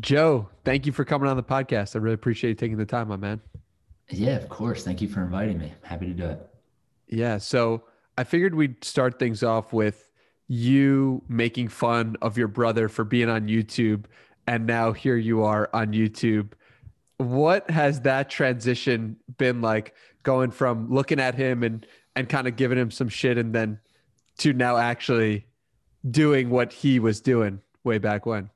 Joe, thank you for coming on the podcast. I really appreciate you taking the time, my man. Yeah, of course. Thank you for inviting me. Happy to do it. Yeah. So I figured we'd start things off with you making fun of your brother for being on YouTube. And now here you are on YouTube. What has that transition been like going from looking at him and, and kind of giving him some shit and then to now actually doing what he was doing way back when?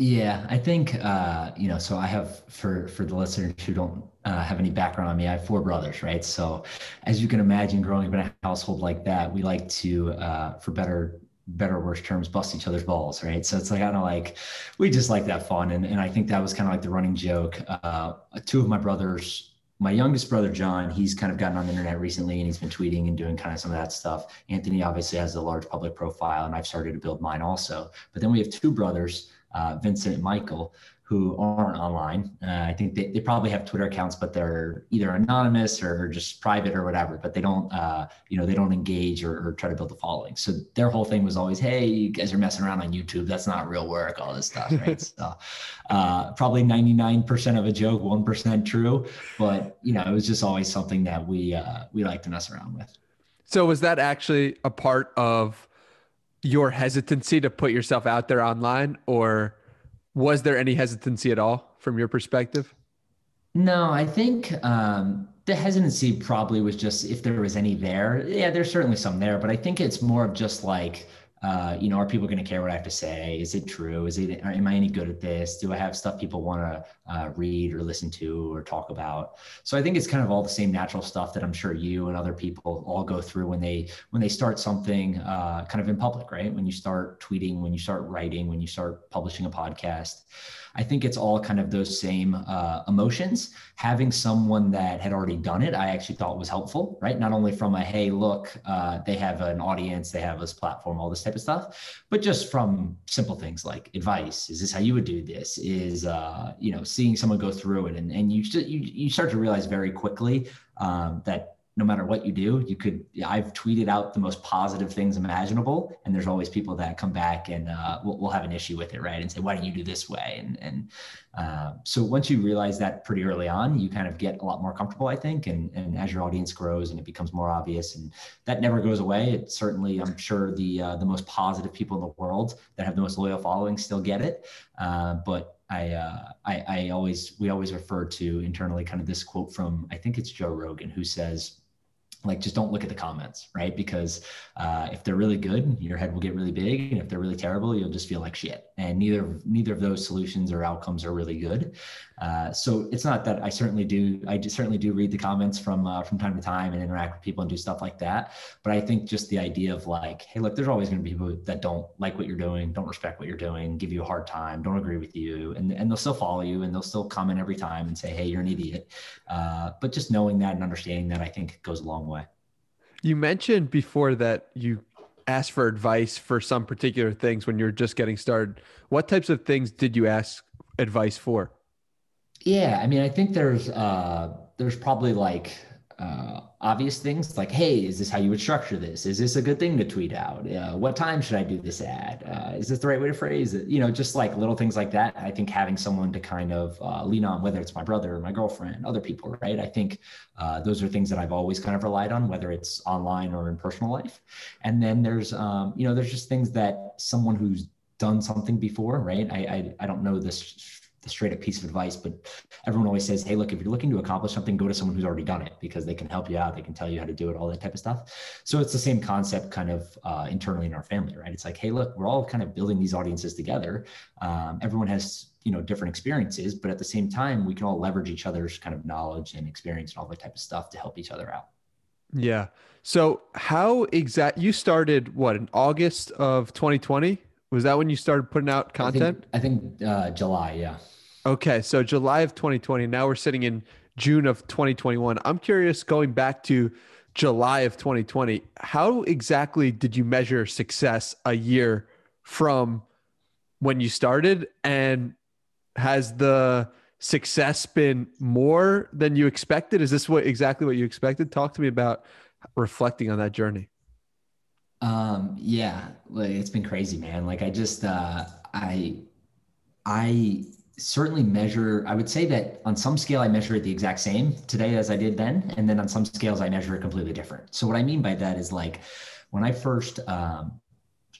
Yeah, I think uh, you know. So I have for for the listeners who don't uh, have any background on me, I have four brothers, right? So as you can imagine, growing up in a household like that, we like to, uh, for better better or worse terms, bust each other's balls, right? So it's like kind of like we just like that fun, and and I think that was kind of like the running joke. Uh, two of my brothers my youngest brother John, he's kind of gotten on the internet recently and he's been tweeting and doing kind of some of that stuff. Anthony obviously has a large public profile, and I've started to build mine also. But then we have two brothers uh, Vincent and Michael, who aren't online. Uh, I think they, they probably have Twitter accounts, but they're either anonymous or just private or whatever. But they don't, uh, you know, they don't engage or, or, try to build a following. So their whole thing was always, "Hey, you guys are messing around on YouTube. That's not real work. All this stuff, right?" so uh, probably ninety nine percent of a joke, one percent true. But you know, it was just always something that we uh, we like to mess around with. So was that actually a part of your hesitancy to put yourself out there online, or was there any hesitancy at all from your perspective? No, I think um, the hesitancy probably was just if there was any there. Yeah, there's certainly some there, but I think it's more of just like uh, you know, are people going to care what I have to say? Is it true? Is it, am I any good at this? Do I have stuff people want to uh, read or listen to or talk about? So I think it's kind of all the same natural stuff that I'm sure you and other people all go through when they, when they start something uh, kind of in public, right? When you start tweeting, when you start writing, when you start publishing a podcast. I think it's all kind of those same uh, emotions. Having someone that had already done it, I actually thought was helpful, right? Not only from a, hey, look, uh, they have an audience, they have this platform, all this type of stuff, but just from simple things like advice. Is this how you would do this? Is, uh, you know, seeing someone go through it and, and you, you, you start to realize very quickly um, that no matter what you do, you could. I've tweeted out the most positive things imaginable, and there's always people that come back and uh, we'll, we'll, have an issue with it, right? And say, why don't you do this way? And and uh, so once you realize that pretty early on, you kind of get a lot more comfortable, I think. And and as your audience grows and it becomes more obvious, and that never goes away. It certainly, I'm sure the uh, the most positive people in the world that have the most loyal following still get it, uh, but I, uh, I, I always we always refer to internally kind of this quote from I think it's Joe Rogan who says like just don't look at the comments right? Because uh, if they're really good your head will get really big and if they're really terrible you'll just feel like shit. And neither neither of those solutions or outcomes are really good uh, so it's not that i certainly do i certainly do read the comments from uh, from time to time and interact with people and do stuff like that but i think just the idea of like hey look there's always going to be people that don't like what you're doing don't respect what you're doing give you a hard time don't agree with you and, and they'll still follow you and they'll still comment every time and say hey you're an idiot uh, but just knowing that and understanding that i think goes a long way you mentioned before that you asked for advice for some particular things when you're just getting started. What types of things did you ask advice for? Yeah, I mean, I think there's uh, there's probably like uh, obvious things like, hey, is this how you would structure this? Is this a good thing to tweet out? Uh, what time should I do this ad? Uh, is this the right way to phrase it? You know, just like little things like that. I think having someone to kind of uh, lean on, whether it's my brother or my girlfriend, other people, right? I think uh, those are things that I've always kind of relied on, whether it's online or in personal life. And then there's, um, you know, there's just things that someone who's done something before, right? I, I, I don't know this the straight up piece of advice, but everyone always says, Hey, look, if you're looking to accomplish something, go to someone who's already done it because they can help you out. They can tell you how to do it, all that type of stuff. So it's the same concept kind of uh, internally in our family, right? It's like, Hey, look, we're all kind of building these audiences together. Um, everyone has, you know, different experiences, but at the same time, we can all leverage each other's kind of knowledge and experience and all that type of stuff to help each other out. Yeah. So how exact you started what in August of 2020? Was that when you started putting out content? I think, I think uh, July, yeah. Okay, so July of 2020. Now we're sitting in June of 2021. I'm curious, going back to July of 2020, how exactly did you measure success a year from when you started? And has the success been more than you expected? Is this what exactly what you expected? Talk to me about reflecting on that journey. Um, yeah, like it's been crazy, man. Like I just, uh, I, I certainly measure, I would say that on some scale, I measure it the exact same today as I did then. And then on some scales, I measure it completely different. So what I mean by that is like when I first um,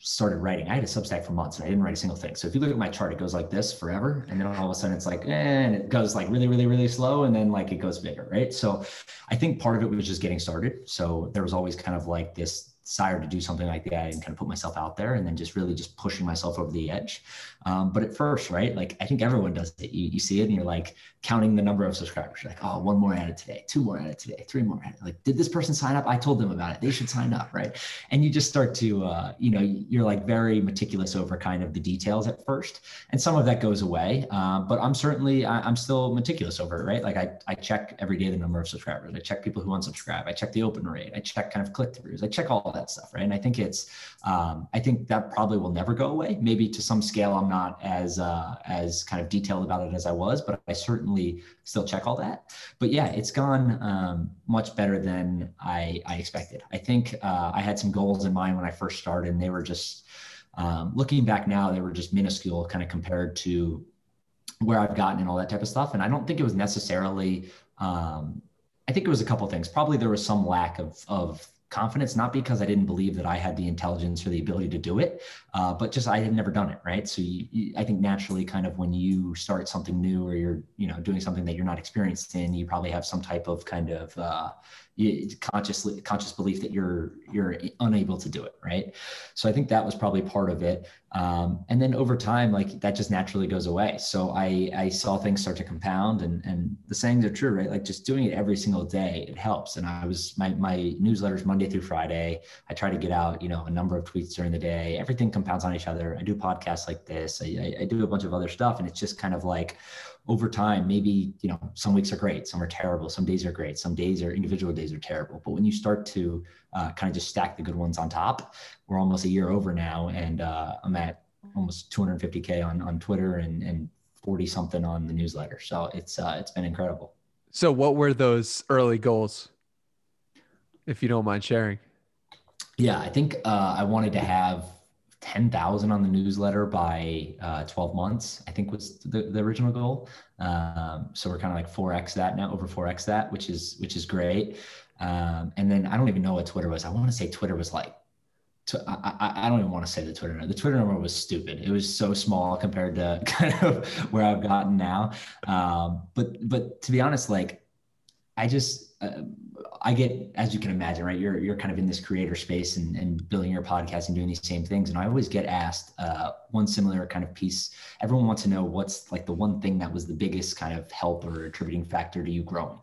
started writing, I had a Substack for months and I didn't write a single thing. So if you look at my chart, it goes like this forever. And then all of a sudden it's like, eh, and it goes like really, really, really slow. And then like it goes bigger, right? So I think part of it was just getting started. So there was always kind of like this desire to do something like that and kind of put myself out there and then just really just pushing myself over the edge. Um, but at first, right, like I think everyone does it. You, you see it and you're like counting the number of subscribers. You're like, oh, one more added today, two more added today, three more added. Like, did this person sign up? I told them about it. They should sign up, right? And you just start to, uh, you know, you're like very meticulous over kind of the details at first. And some of that goes away. Um, but I'm certainly, I, I'm still meticulous over it, right? Like I, I check every day the number of subscribers. I check people who unsubscribe. I check the open rate. I check kind of click throughs. I check all that stuff, right? And I think it's, um, I think that probably will never go away. Maybe to some scale, I'm not as, uh, as kind of detailed about it as I was, but I certainly still check all that. But yeah, it's gone um, much better than I, I expected. I think uh, I had some goals in mind when I first started, and they were just, um, looking back now, they were just minuscule kind of compared to where I've gotten and all that type of stuff. And I don't think it was necessarily, um, I think it was a couple things. Probably there was some lack of, of confidence, not because I didn't believe that I had the intelligence or the ability to do it, uh, but just I had never done it, right? So you, you, I think naturally, kind of when you start something new or you're, you know, doing something that you're not experienced in, you probably have some type of kind of uh, consciously conscious belief that you're you're unable to do it right? So i think that was probably part of it. Um, and then over time like that just naturally goes away. So i i saw things start to compound and and the sayings are true right? Like just doing it every single day it helps. And i was my my newsletters monday through friday. I try to get out you know a number of tweets during the day. Everything compounds on each other. I do podcasts like this. I, I do a bunch of other stuff. And it's just kind of like over time, maybe, you know, some weeks are great, some are terrible, some days are great, some days are individual days are terrible. But when you start to uh, kind of just stack the good ones on top, we're almost a year over now, and uh, I'm at almost 250k on on Twitter and and 40 something on the newsletter. So it's uh, it's been incredible. So what were those early goals, if you don't mind sharing? Yeah, I think uh, I wanted to have 10,000 on the newsletter by uh, 12 months, I think was the, the original goal. Um, so we're kind of like 4X that now, over 4X that, which is, which is great. Um, and then I don't even know what Twitter was. I want to say Twitter was like, I, I don't even want to say the Twitter number. The Twitter number was stupid. It was so small compared to kind of where I've gotten now. Um, but, but to be honest, like I just, uh, I get, as you can imagine, right? You're you're kind of in this creator space and, and building your podcast and doing these same things. And I always get asked uh, one similar kind of piece. Everyone wants to know what's like the one thing that was the biggest kind of help or attributing factor to you growing.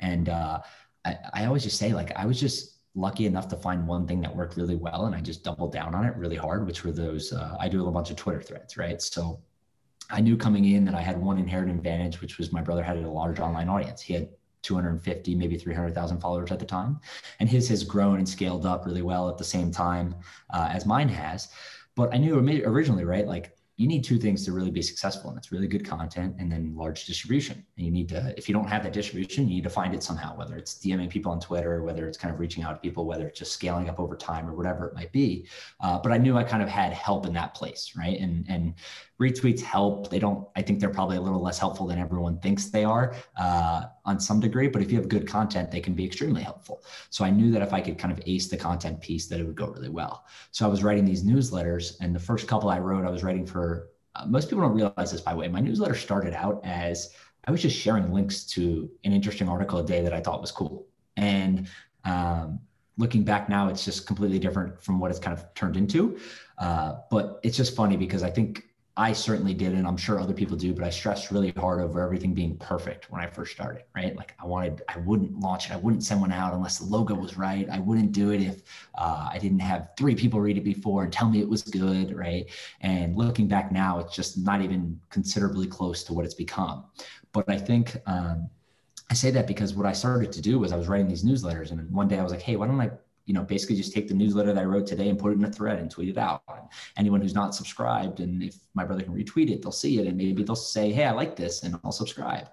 And uh, I, I always just say like I was just lucky enough to find one thing that worked really well, and I just doubled down on it really hard, which were those. Uh, I do a bunch of Twitter threads, right? So I knew coming in that I had one inherent advantage, which was my brother had a large online audience. He had 250, maybe 300,000 followers at the time. And his has grown and scaled up really well at the same time uh, as mine has. But I knew originally, right? Like you need two things to really be successful and it's really good content and then large distribution and you need to if you don't have that distribution you need to find it somehow whether it's dming people on twitter whether it's kind of reaching out to people whether it's just scaling up over time or whatever it might be uh, but i knew i kind of had help in that place right and and retweets help they don't i think they're probably a little less helpful than everyone thinks they are uh, on some degree but if you have good content they can be extremely helpful so i knew that if i could kind of ace the content piece that it would go really well so i was writing these newsletters and the first couple i wrote i was writing for uh, most people don't realize this by the way. My newsletter started out as I was just sharing links to an interesting article a day that I thought was cool. And um, looking back now, it's just completely different from what it's kind of turned into. Uh, but it's just funny because I think I certainly did, and I'm sure other people do, but I stressed really hard over everything being perfect when I first started, right? Like I wanted, I wouldn't launch it. I wouldn't send one out unless the logo was right. I wouldn't do it if uh, I didn't have three people read it before and tell me it was good, right? And looking back now, it's just not even considerably close to what it's become. But I think, um, I say that because what I started to do was I was writing these newsletters, and one day I was like, hey, why don't I you know, basically just take the newsletter that I wrote today and put it in a thread and tweet it out. Anyone who's not subscribed, and if my brother can retweet it, they'll see it and maybe they'll say, "Hey, I like this," and I'll subscribe.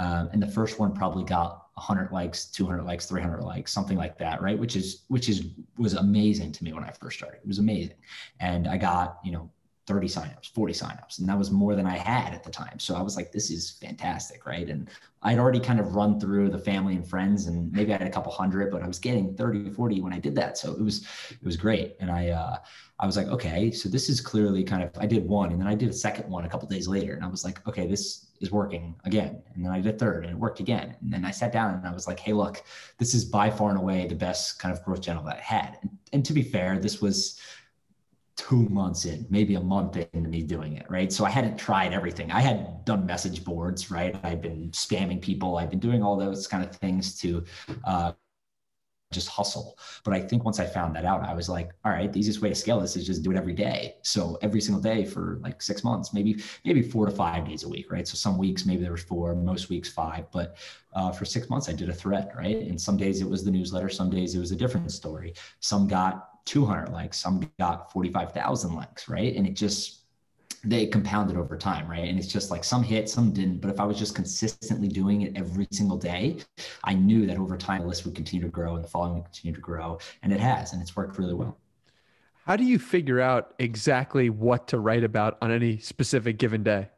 Um, and the first one probably got 100 likes, 200 likes, 300 likes, something like that, right? Which is which is was amazing to me when I first started. It was amazing, and I got you know 30 signups, 40 signups. And that was more than I had at the time. So I was like, this is fantastic. Right. And I'd already kind of run through the family and friends and maybe I had a couple hundred, but I was getting 30, 40 when I did that. So it was, it was great. And I, uh, I was like, okay, so this is clearly kind of, I did one and then I did a second one a couple days later. And I was like, okay, this is working again. And then I did a third and it worked again. And then I sat down and I was like, hey, look, this is by far and away the best kind of growth channel that I had. And, and to be fair, this was, two months in, maybe a month into me doing it, right? So I hadn't tried everything. I had done message boards, right? I've been spamming people. I've been doing all those kind of things to uh, just hustle. But I think once I found that out, I was like, all right, the easiest way to scale this is just do it every day. So every single day for like six months, maybe maybe four to five days a week, right? So some weeks maybe there was four, most weeks five, but uh, for six months I did a thread, right? And some days it was the newsletter, some days it was a different story. Some got 200 likes, some got 45,000 likes, right? And it just, they compounded over time, right? And it's just like some hit, some didn't. But if I was just consistently doing it every single day, I knew that over time the list would continue to grow and the following would continue to grow. And it has, and it's worked really well. How do you figure out exactly what to write about on any specific given day?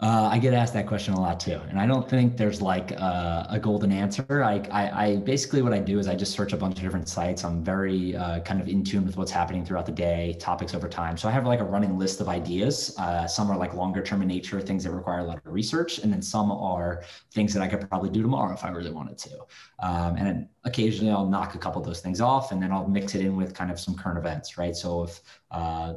Uh, I get asked that question a lot too, and I don't think there's like a, a golden answer. I, I, I, basically what I do is I just search a bunch of different sites. I'm very uh, kind of in tune with what's happening throughout the day, topics over time. So I have like a running list of ideas. Uh, some are like longer term in nature, things that require a lot of research, and then some are things that I could probably do tomorrow if I really wanted to. Um, and occasionally I'll knock a couple of those things off, and then I'll mix it in with kind of some current events, right? So if uh,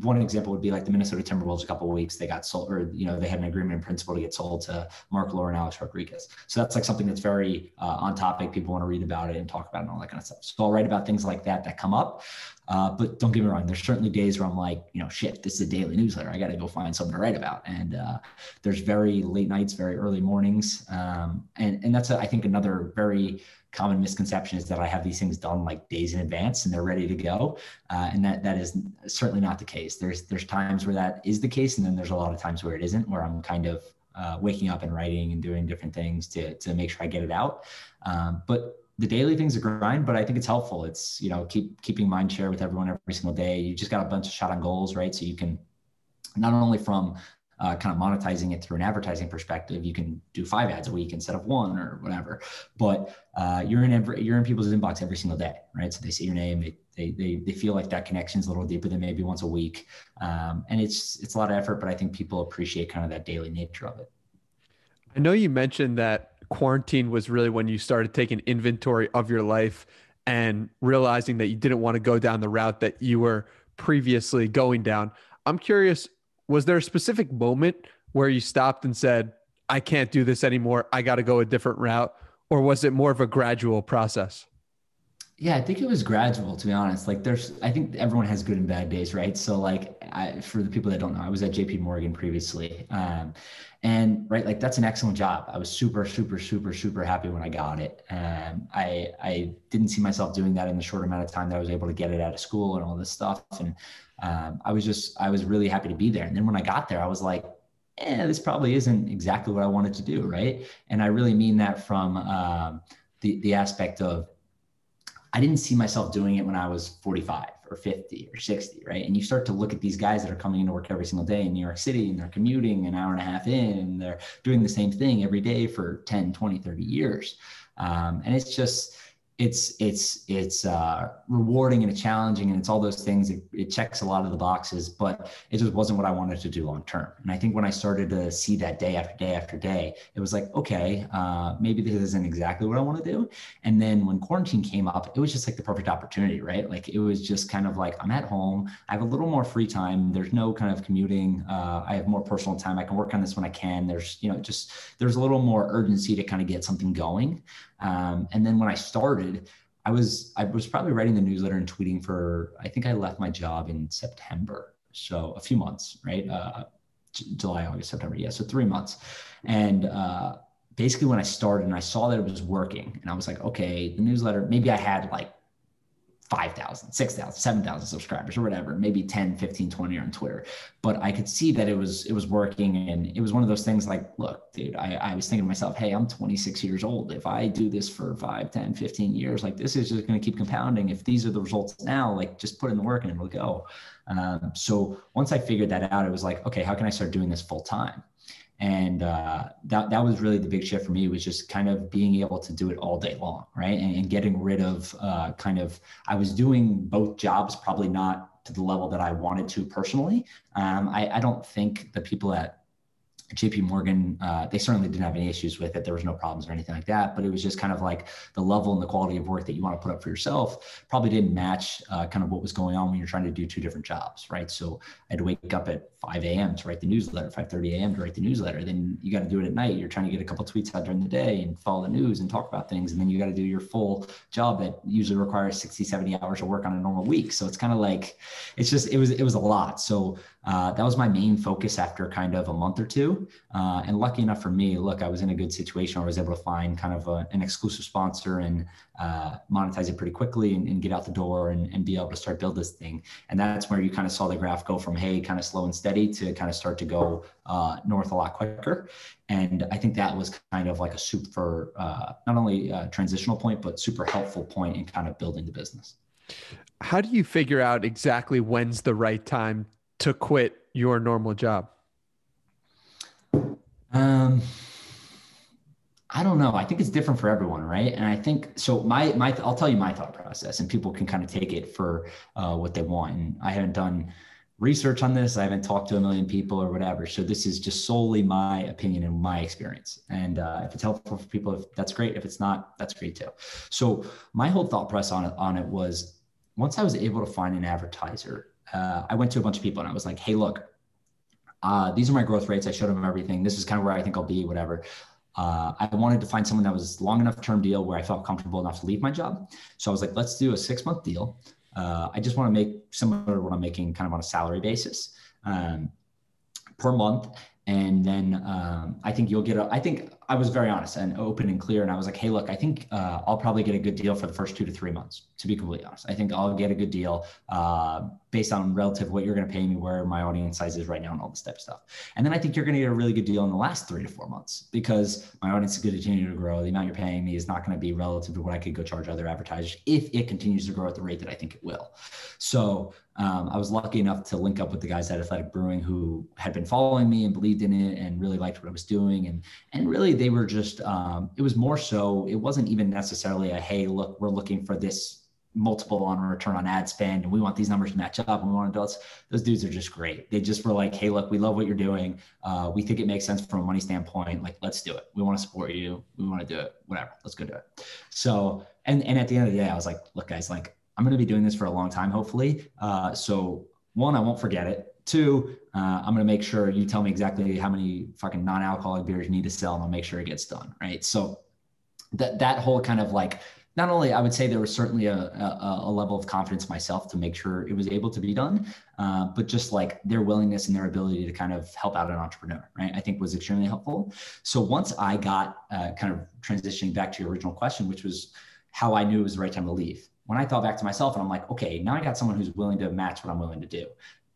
one example would be like the Minnesota Timberwolves a couple of weeks they got sold or you know they had an agreement in principle to get sold to Mark Lore and Alex Rodriguez. So that's like something that's very uh, on topic. People want to read about it and talk about it and all that kind of stuff. So I'll write about things like that that come up. Uh, but don't get me wrong, there's certainly days where I'm like, you know, shit, this is a daily newsletter. I got to go find something to write about. And uh, there's very late nights, very early mornings. Um, and, and that's, a, I think, another very common misconception is that I have these things done like days in advance and they're ready to go. Uh, and that that is certainly not the case. There's there's times where that is the case, and then there's a lot of times where it isn't, where I'm kind of uh, waking up and writing and doing different things to to make sure I get it out. Um, but the daily things are grind, but I think it's helpful. It's you know keep keeping mind share with everyone every single day. You just got a bunch of shot on goals, right? So you can not only from uh, kind of monetizing it through an advertising perspective, you can do five ads a week instead of one or whatever. But uh, you're in every you're in people's inbox every single day, right? So they see your name, they they they, feel like that connection is a little deeper than maybe once a week, um, and it's it's a lot of effort, but I think people appreciate kind of that daily nature of it. I know you mentioned that quarantine was really when you started taking inventory of your life and realizing that you didn't want to go down the route that you were previously going down. I'm curious was there a specific moment where you stopped and said, I can't do this anymore. I got to go a different route? Or was it more of a gradual process? Yeah, I think it was gradual, to be honest. Like, there's, I think everyone has good and bad days, right? So, like, I, for the people that don't know, I was at JP Morgan previously. Um, and, right, like, that's an excellent job. I was super, super, super, super happy when I got it. Um, I, I didn't see myself doing that in the short amount of time that I was able to get it out of school and all this stuff. And um, I was just, I was really happy to be there. And then when I got there, I was like, eh, this probably isn't exactly what I wanted to do. Right. And I really mean that from um, the, the aspect of, I didn't see myself doing it when I was 45 or 50 or 60, right? And you start to look at these guys that are coming into work every single day in New York City and they're commuting an hour and a half in and they're doing the same thing every day for 10, 20, 30 years. Um, and it's just, it's it's it's uh, rewarding and it's challenging and it's all those things. It, it, checks a lot of the boxes, but it just wasn't what I wanted to do long term. And I think when I started to see that day after day after day, it was like, okay, uh, maybe this isn't exactly what I want to do. And then when quarantine came up, it was just like the perfect opportunity, right? Like it was just kind of like I'm at home, I have a little more free time. There's no kind of commuting. Uh, I have more personal time. I can work on this when I can. There's you know just there's a little more urgency to kind of get something going. Um, and then when I started, I was I was probably writing the newsletter and tweeting for I think I left my job in September, so a few months, right? Uh, July, August, September, yeah, so three months. And uh, basically, when I started and I saw that it was working, and I was like, okay, the newsletter, maybe I had like 5,000, 6,000, 7,000 subscribers or whatever, maybe 10, 15, 20 on Twitter. But I could see that it was, it was working. And it was one of those things like, look, dude, I, I was thinking to myself, Hey, I'm 26 years old. If I do this for 5, 10, 15 years, like this is just going to keep compounding. If these are the results now, like just put in the work and it'll go. Um, so once I figured that out, it was like, okay, how can I start doing this full time? And uh, that that was really the big shift for me was just kind of being able to do it all day long right? And, and getting rid of uh, kind of i was doing both jobs probably not to the level that i wanted to personally. Um, I, I don't think the people at JP Morgan, uh, they certainly didn't have any issues with it. There was no problems or anything like that. But it was just kind of like the level and the quality of work that you want to put up for yourself probably didn't match uh, kind of what was going on when you're trying to do two different jobs, right? So I had to wake up at 5 a.m. to write the newsletter, 5:30 a.m. to write the newsletter. Then you got to do it at night. You're trying to get a couple tweets out during the day and follow the news and talk about things, and then you got to do your full job that usually requires 60, 70 hours of work on a normal week. So it's kind of like it's just it was it was a lot. So uh, that was my main focus after kind of a month or two. Uh, and lucky enough for me, look, I was in a good situation I was able to find kind of a, an exclusive sponsor and uh, monetize it pretty quickly and, and, get out the door and, and be able to start build this thing. And that's where you kind of saw the graph go from, hey, kind of slow and steady to kind of start to go uh, north a lot quicker. And I think that was kind of like a super, uh, not only a transitional point, but super helpful point in kind of building the business. How do you figure out exactly when's the right time to quit your normal job? Um, I don't know. I think it's different for everyone, right? And I think so. My my, I'll tell you my thought process, and people can kind of take it for uh, what they want. And I haven't done research on this. I haven't talked to a million people or whatever. So this is just solely my opinion and my experience. And uh, if it's helpful for people, if that's great. If it's not, that's great too. So my whole thought process on it on it was once I was able to find an advertiser uh, I went to a bunch of people and I was like, hey, look, uh, these are my growth rates. I showed them everything. This is kind of where I think I'll be, whatever. Uh, I wanted to find someone that was long enough term deal where I felt comfortable enough to leave my job. So I was like, let's do a six month deal. Uh, I just want to make similar to what I'm making kind of on a salary basis um, per month. And then um, I think you'll get a, I think I was very honest and open and clear. And I was like, hey, look, I think uh, I'll probably get a good deal for the first two to three months, to be completely honest. I think I'll get a good deal uh, based on relative what you're going to pay me, where my audience size is right now, and all this type of stuff. And then I think you're going to get a really good deal in the last three to four months because my audience is going to continue to grow. The amount you're paying me is not going to be relative to what I could go charge other advertisers if it continues to grow at the rate that I think it will. So um, I was lucky enough to link up with the guys at Athletic Brewing who had been following me and believed in it and really liked what I was doing. And and really they were just um, it was more so it wasn't even necessarily a hey look we're looking for this multiple on return on ad spend and we want these numbers to match up and we want those those dudes are just great. They just were like hey look we love what you're doing. Uh, we think it makes sense from a money standpoint. Like let's do it. We want to support you. We want to do it. Whatever. Let's go do it. So and and at the end of the day i was like look guys like i'm going to be doing this for a long time hopefully uh, so one i won't forget it Two, uh, I'm going to make sure you tell me exactly how many fucking non-alcoholic beers you need to sell, and I'll make sure it gets done. Right. So that that whole kind of like not only I would say there was certainly a, a, a, level of confidence myself to make sure it was able to be done, uh, but just like their willingness and their ability to kind of help out an entrepreneur, right? I think was extremely helpful. So once I got uh, kind of transitioning back to your original question, which was how I knew it was the right time to leave. When I thought back to myself and I'm like, okay, now I got someone who's willing to match what I'm willing to do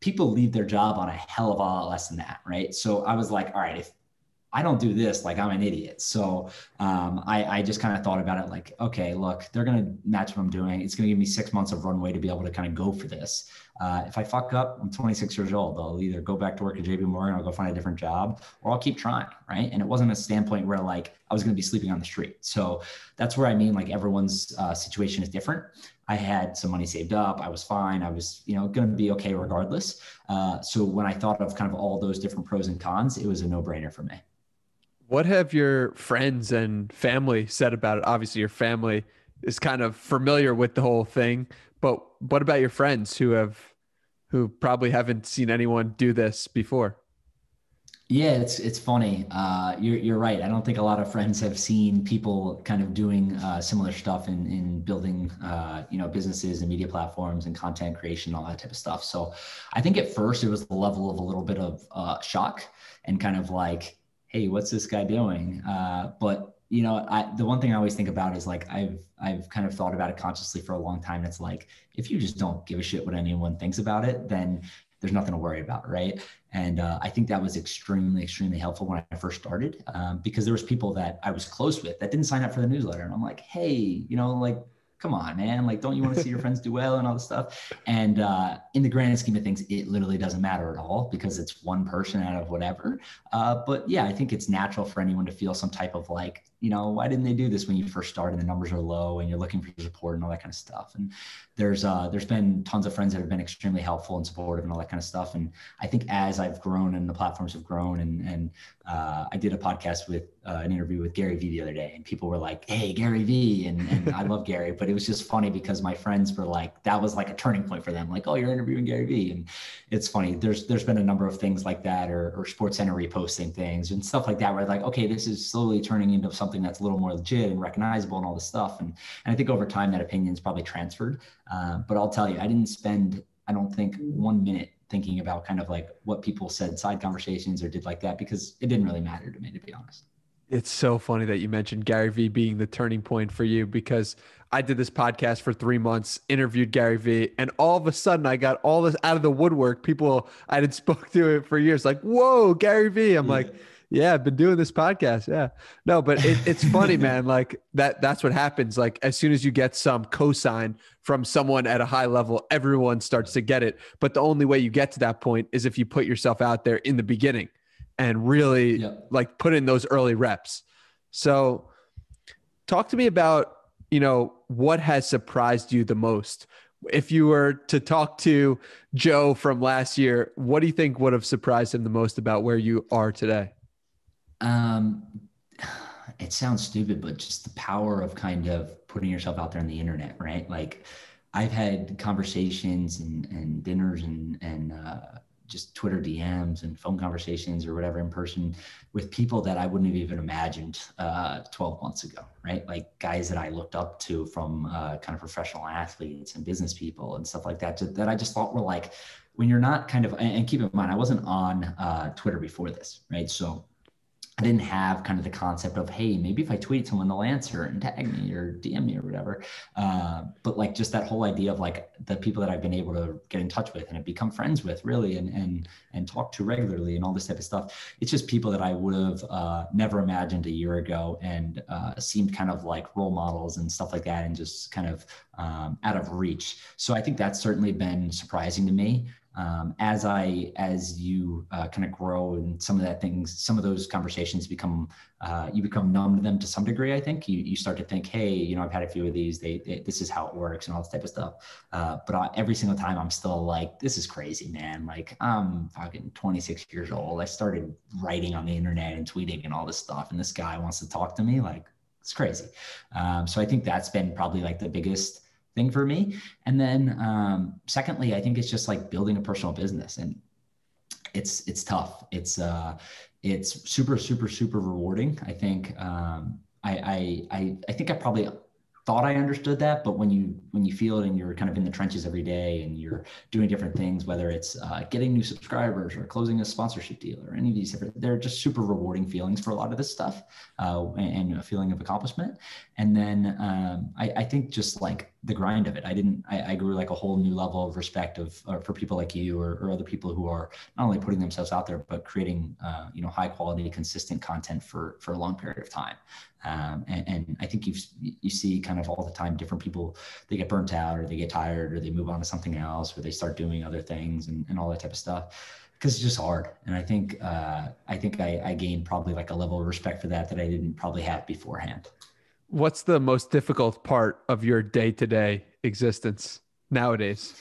people leave their job on a hell of a lot less than that, right? So I was like, all right, if I don't do this, like I'm an idiot. So um, I, I just kind of thought about it like, okay, look, they're going to match what I'm doing. It's going to give me six months of runway to be able to kind of go for this. Uh, if I fuck up, I'm 26 years old. I'll either go back to work at JP Morgan, I'll go find a different job, or I'll keep trying, right? And it wasn't a standpoint where like I was going to be sleeping on the street. So that's where I mean, like everyone's uh, situation is different. I had some money saved up. I was fine. I was, you know, going to be okay regardless. Uh, so when I thought of kind of all those different pros and cons, it was a no brainer for me. What have your friends and family said about it? Obviously, your family is kind of familiar with the whole thing, but what about your friends who have, who probably haven't seen anyone do this before? Yeah, it's it's funny. Uh, you're you're right. I don't think a lot of friends have seen people kind of doing uh, similar stuff in in building, uh, you know, businesses and media platforms and content creation, and all that type of stuff. So, I think at first it was the level of a little bit of uh, shock and kind of like, hey, what's this guy doing? Uh, but you know, I, the one thing I always think about is like I've I've kind of thought about it consciously for a long time. It's like if you just don't give a shit what anyone thinks about it, then there's nothing to worry about, right? And uh, I think that was extremely, extremely helpful when I first started um, because there was people that I was close with that didn't sign up for the newsletter, and I'm like, hey, you know, like come on, man. Like, don't you want to see your friends do well and all this stuff? And uh, in the grand scheme of things, it literally doesn't matter at all because it's one person out of whatever. Uh, but yeah, I think it's natural for anyone to feel some type of like, you know, why didn't they do this when you first started? The numbers are low and you're looking for support and all that kind of stuff. And there's uh, there's been tons of friends that have been extremely helpful and supportive and all that kind of stuff. And I think as I've grown and the platforms have grown, and and uh, I did a podcast with uh, an interview with Gary Vee the other day, and people were like, "Hey, Gary Vee," and, and I love Gary, but it was just funny because my friends were like, that was like a turning point for them, like, "Oh, you're interviewing Gary Vee," and it's funny. There's there's been a number of things like that, or or Sports Center reposting things and stuff like that, where like, okay, this is slowly turning into something that's a little more legit and recognizable and all this stuff, and and I think over time that opinion's probably transferred. Uh, but I'll tell you, I didn't spend, I don't think, one minute thinking about kind of like what people said side conversations or did like that because it didn't really matter to me, to be honest. It's so funny that you mentioned Gary Vee being the turning point for you because I did this podcast for three months, interviewed Gary Vee, and all of a sudden I got all this out of the woodwork. People I didn't spoke to it for years, like, whoa, Gary Vee. I'm yeah. like, yeah, I've been doing this podcast. Yeah. No, but it, it's funny, man. Like that, that's what happens. Like as soon as you get some cosign from someone at a high level, everyone starts to get it. But the only way you get to that point is if you put yourself out there in the beginning and really yep. like put in those early reps. So talk to me about, you know, what has surprised you the most? If you were to talk to Joe from last year, what do you think would have surprised him the most about where you are today? Um, it sounds stupid, but just the power of kind of putting yourself out there on the internet, right? Like I've had conversations and, and dinners and, and, uh, just Twitter DMs and phone conversations or whatever in person with people that I wouldn't have even imagined uh, 12 months ago, right? Like guys that I looked up to from uh, kind of professional athletes and business people and stuff like that, that I just thought were like, when you're not kind of, and keep in mind, I wasn't on uh, Twitter before this, right? So I didn't have kind of the concept of, hey, maybe if I tweet someone, they'll answer and tag me or DM me or whatever. Uh, but like just that whole idea of like the people that I've been able to get in touch with and have become friends with really and and and talk to regularly and all this type of stuff. It's just people that I would have uh, never imagined a year ago and uh, seemed kind of like role models and stuff like that and just kind of um, out of reach. So I think that's certainly been surprising to me um, as I as you uh, kind of grow and some of that things, some of those conversations become uh, you become numb to them to some degree. I think you you start to think, hey, you know, I've had a few of these. They, they this is how it works and all this type of stuff. Uh, but I, every single time, I'm still like, this is crazy, man. Like I'm fucking 26 years old. I started writing on the internet and tweeting and all this stuff, and this guy wants to talk to me. Like it's crazy. Um, so I think that's been probably like the biggest thing for me. And then um, secondly, I think it's just like building a personal business and it's it's tough. It's uh it's super, super, super rewarding. I think um I I I, I think I probably thought I understood that, but when you when you feel it and you're kind of in the trenches every day and you're doing different things, whether it's uh, getting new subscribers or closing a sponsorship deal or any of these different, they're just super rewarding feelings for a lot of this stuff uh, and, and, a feeling of accomplishment. And then um, I, I, think just like the grind of it, I didn't, I, I grew like a whole new level of respect of for people like you or, or, other people who are not only putting themselves out there but creating uh, you know high quality, consistent content for for a long period of time. Um, and, and, I think you you see kind of all the time different people they get burnt out or they get tired or they move on to something else or they start doing other things and, and all that type of stuff because it's just hard. And I think uh, I think I, I gained probably like a level of respect for that that I didn't probably have beforehand. What's the most difficult part of your day to day existence nowadays?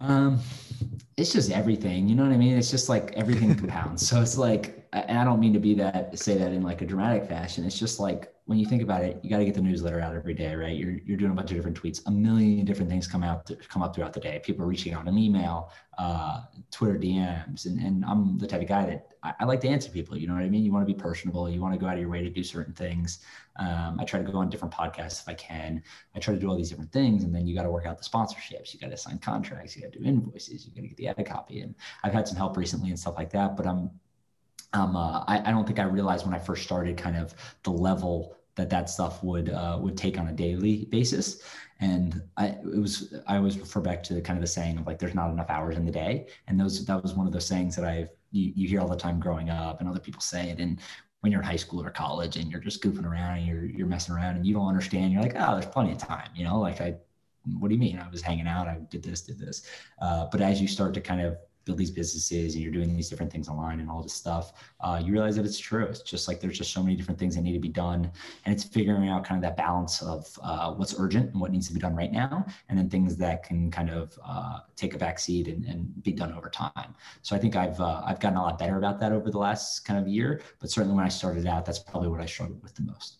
Um, it's just everything. You know what I mean? It's just like everything compounds. So it's like, and I don't mean to be that say that in like a dramatic fashion. It's just like when you think about it, you got to get the newsletter out every day, right? You're you're doing a bunch of different tweets. A million different things come out come up throughout the day. People are reaching out an email, uh, Twitter DMs, and and I'm the type of guy that I, I, like to answer people. You know what I mean? You want to be personable. You want to go out of your way to do certain things. Um, I try to go on different podcasts if I can. I try to do all these different things, and then you got to work out the sponsorships. You got to sign contracts. You got to do invoices. You got to get the ad copy. And I've had some help recently and stuff like that. But I'm um, uh, I, I don't think I realized when I first started kind of the level that that stuff would uh, would take on a daily basis. And I it was I always refer back to kind of the saying of like there's not enough hours in the day, and those that was one of those sayings that I've you, you hear all the time growing up, and other people say it. And when you're in high school or college and you're just goofing around and you're you're messing around and you don't understand, you're like, oh, there's plenty of time, you know, like I what do you mean? I was hanging out, I did this, did this. Uh, but as you start to kind of build these businesses and you're doing these different things online and all this stuff, uh, you realize that it's true. It's just like there's just so many different things that need to be done. And it's figuring out kind of that balance of uh, what's urgent and what needs to be done right now, and then things that can kind of uh, take a backseat and, and be done over time. So I think I've uh, I've gotten a lot better about that over the last kind of year. But certainly when I started out, that's probably what I struggled with the most.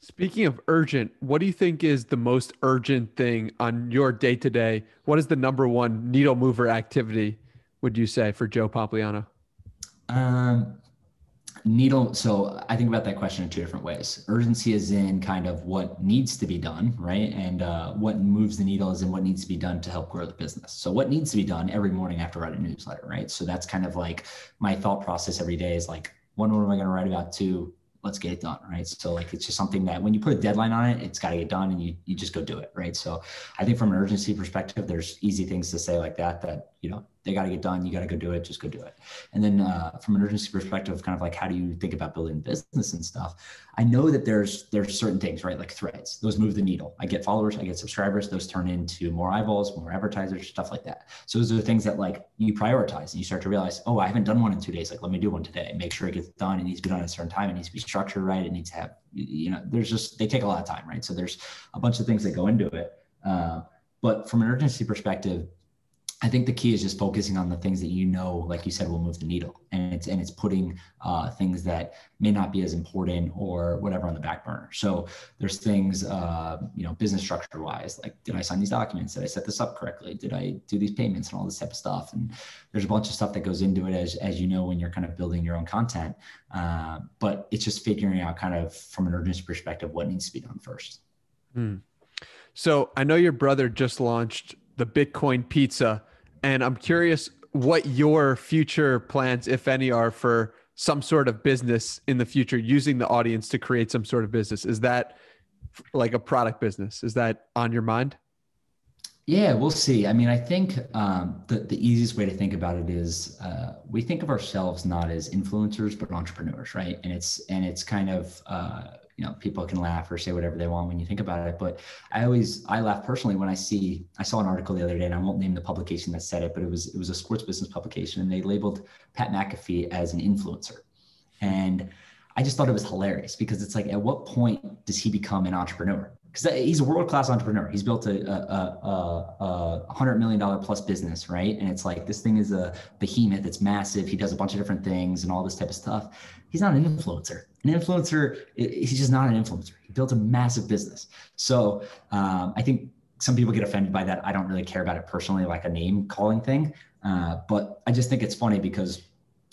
Speaking of urgent, what do you think is the most urgent thing on your day to day? What is the number one needle mover activity would you say for Joe Pompliano? Um, needle. So I think about that question in two different ways. Urgency is in kind of what needs to be done, right? And uh, what moves the needle is in what needs to be done to help grow the business. So what needs to be done every morning after write a newsletter, right? So that's kind of like my thought process every day is like, one, what am I going to write about? Two, let's get it done right so like it's just something that when you put a deadline on it it's got to get done and you you just go do it right so i think from an urgency perspective there's easy things to say like that that you know they got to get done. You got to go do it. Just go do it. And then uh, from an urgency perspective, kind of like how do you think about building business and stuff? I know that there's there's certain things, right? Like threads, those move the needle. I get followers, I get subscribers. Those turn into more eyeballs, more advertisers, stuff like that. So those are the things that like you prioritize and you start to realize, oh, I haven't done one in two days. Like let me do one today. Make sure it gets done. It needs to be done at a certain time. It needs to be structured right. It needs to have you know. There's just they take a lot of time, right? So there's a bunch of things that go into it. Uh, but from an urgency perspective, I think the key is just focusing on the things that you know, like you said, will move the needle, and it's and it's putting uh, things that may not be as important or whatever on the back burner. So there's things, uh, you know, business structure wise, like did I sign these documents? Did I set this up correctly? Did I do these payments and all this type of stuff? And there's a bunch of stuff that goes into it, as as you know, when you're kind of building your own content. Uh, but it's just figuring out, kind of from an urgency perspective, what needs to be done first. Hmm. So I know your brother just launched the Bitcoin Pizza and I'm curious what your future plans, if any, are for some sort of business in the future using the audience to create some sort of business. Is that like a product business? Is that on your mind? Yeah, we'll see. I mean, I think um, the, the easiest way to think about it is uh, we think of ourselves not as influencers, but entrepreneurs, right? And it's and it's kind of uh, you know people can laugh or say whatever they want when you think about it. But i always i laugh personally when i see i saw an article the other day and i won't name the publication that said it but it was it was a sports business publication and they labeled pat mcafee as an influencer. And i just thought it was hilarious because it's like at what point does he become an entrepreneur because he's a world class entrepreneur. He's built a, a, a, a, hundred million dollar plus business, right? And it's like this thing is a behemoth. It's massive. He does a bunch of different things and all this type of stuff. He's not an influencer. An influencer, he's just not an influencer. He built a massive business. So um, I think some people get offended by that. I don't really care about it personally, like a name calling thing. Uh, but I just think it's funny because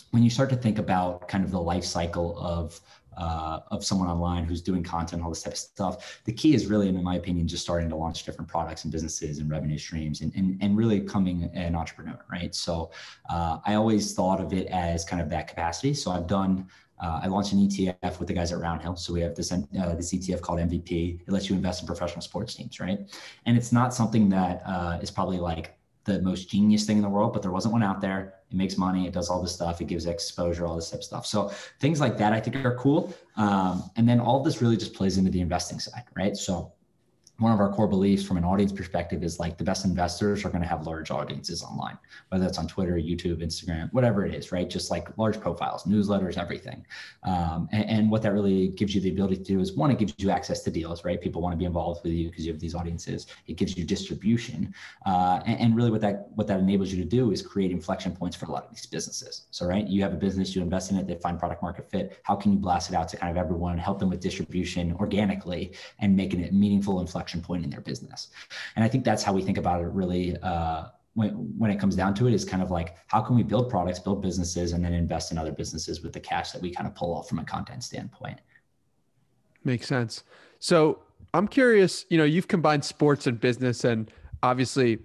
when you start to think about kind of the life cycle of uh, of someone online who's doing content, all this type of stuff. The key is really, in my opinion, just starting to launch different products and businesses and revenue streams and, and, and really becoming an entrepreneur, right? So uh, I always thought of it as kind of that capacity. So I've done uh, I launched an ETF with the guys at Roundhill. So we have this uh, this ETF called MVP. It lets you invest in professional sports teams, right? And it's not something that uh, is probably like the most genius thing in the world, but there wasn't one out there. It makes money. It does all this stuff. It gives exposure, all this type of stuff. So things like that I think are cool. Um, and then all this really just plays into the investing side, right? So one of our core beliefs from an audience perspective is like the best investors are going to have large audiences online, whether that's on Twitter, YouTube, Instagram, whatever it is, right? Just like large profiles, newsletters, everything. Um, and, and, what that really gives you the ability to do is one, it gives you access to deals, right? People want to be involved with you because you have these audiences. It gives you distribution, uh, and, and, really what that what that enables you to do is create inflection points for a lot of these businesses. So right, you have a business, you invest in it, they find product market fit. How can you blast it out to kind of everyone, help them with distribution organically, and making it meaningful inflection inflection point in their business. And I think that's how we think about it really uh, when, when it comes down to it is kind of like how can we build products, build businesses, and then invest in other businesses with the cash that we kind of pull off from a content standpoint. Makes sense. So I'm curious, you know, you've combined sports and business, and obviously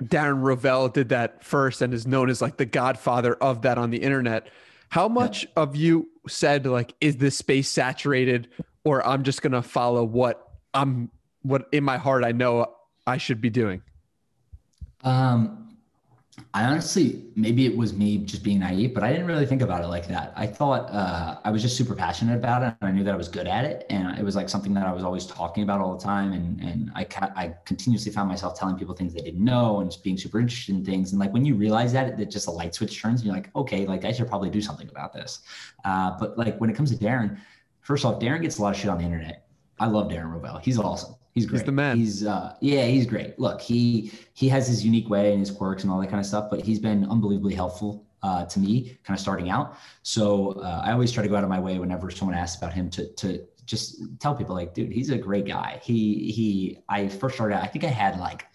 Darren Rovell did that first and is known as like the godfather of that on the internet. How much yeah. of you said like, is this space saturated, or I'm just gonna follow what I'm what in my heart I know I should be doing? Um, I honestly, maybe it was me just being naive, but I didn't really think about it like that. I thought uh, I was just super passionate about it, and I knew that I was good at it, and it was like something that I was always talking about all the time. And and I I continuously found myself telling people things they didn't know, and just being super interested in things. And like when you realize that, that just a light switch turns, and you're like, okay, like I should probably do something about this. Uh, but like when it comes to Darren, first off, Darren gets a lot of shit on the internet. I love Darren Rovell. He's awesome. He's great. He's the man. He's uh, yeah, he's great. Look, he he has his unique way and his quirks and all that kind of stuff, but he's been unbelievably helpful uh, to me, kind of starting out. So uh, I always try to go out of my way whenever someone asks about him to to just tell people like, dude, he's a great guy. He he. I first started out. I think I had like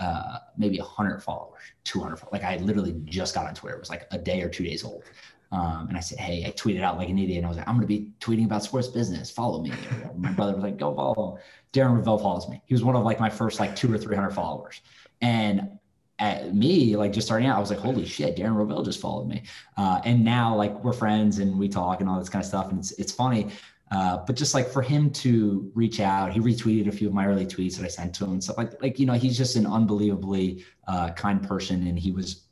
uh, maybe 100 followers, 200. Like I literally just got on Twitter. It was like a day or two days old. Um, and I said, Hey, I tweeted out like an idiot. And I was like, I'm going to be tweeting about sports business. Follow me. my brother was like, Go follow. Darren Rovell follows me. He was one of like my first like two or 300 followers. And at me, like just starting out, I was like, Holy shit, Darren Rovell just followed me. Uh, and now like we're friends and we talk and all this kind of stuff. And it's, it's funny. Uh, but just like for him to reach out, he retweeted a few of my early tweets that I sent to him and stuff like, like, you know, he's just an unbelievably uh, kind person. And he was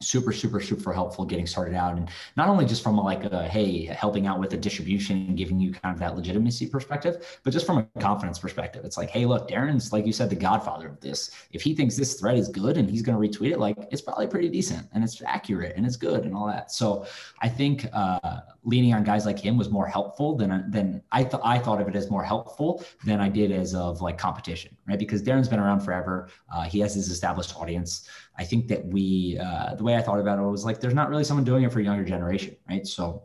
super super super helpful getting started out. And not only just from like a hey helping out with the distribution and giving you kind of that legitimacy perspective but just from a confidence perspective. It's like hey look darren's like you said the godfather of this. If he thinks this thread is good and he's going to retweet it like it's probably pretty decent and it's accurate and it's good and all that. So i think uh, leaning on guys like him was more helpful than than i thought i thought of it as more helpful than i did as of like competition right because darren's been around forever uh, he has his established audience I think that we, uh, the way I thought about it was like, there's not really someone doing it for a younger generation, right? So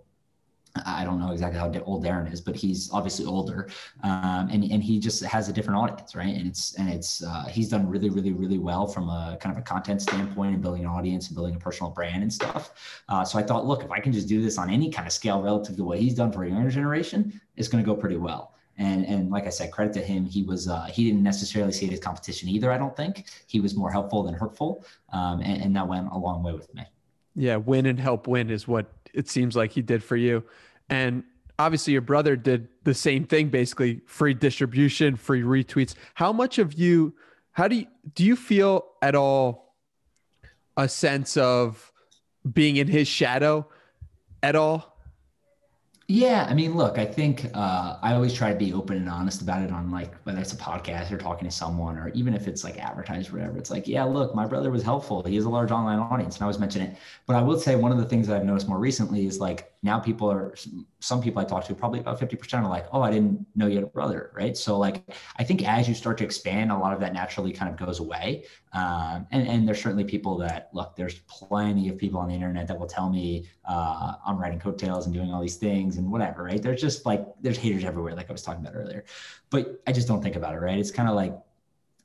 I don't know exactly how old Darren is, but he's obviously older, um, and and he just has a different audience, right? And it's and it's uh, he's done really, really, really well from a kind of a content standpoint and building an audience and building a personal brand and stuff. Uh, so I thought, look, if I can just do this on any kind of scale relative to what he's done for a younger generation, it's going to go pretty well. And and like I said, credit to him, he was uh, he didn't necessarily see it as competition either. I don't think he was more helpful than hurtful, um, and, and that went a long way with me. Yeah, win and help win is what it seems like he did for you, and obviously your brother did the same thing, basically free distribution, free retweets. How much of you? How do you do you feel at all a sense of being in his shadow at all? Yeah, I mean, look, I think uh, I always try to be open and honest about it on like whether it's a podcast or talking to someone, or even if it's like advertised or whatever. It's like, yeah, look, my brother was helpful. He has a large online audience, and I always mention it. But I will say one of the things that I've noticed more recently is like now people are some people I talk to probably about fifty percent are like, oh, I didn't know you had a brother, right? So like I think as you start to expand, a lot of that naturally kind of goes away. Um, and, and there's certainly people that look, there's plenty of people on the internet that will tell me uh, I'm riding coattails and doing all these things and whatever, right? There's just like, there's haters everywhere, like I was talking about earlier. But I just don't think about it, right? It's kind of like,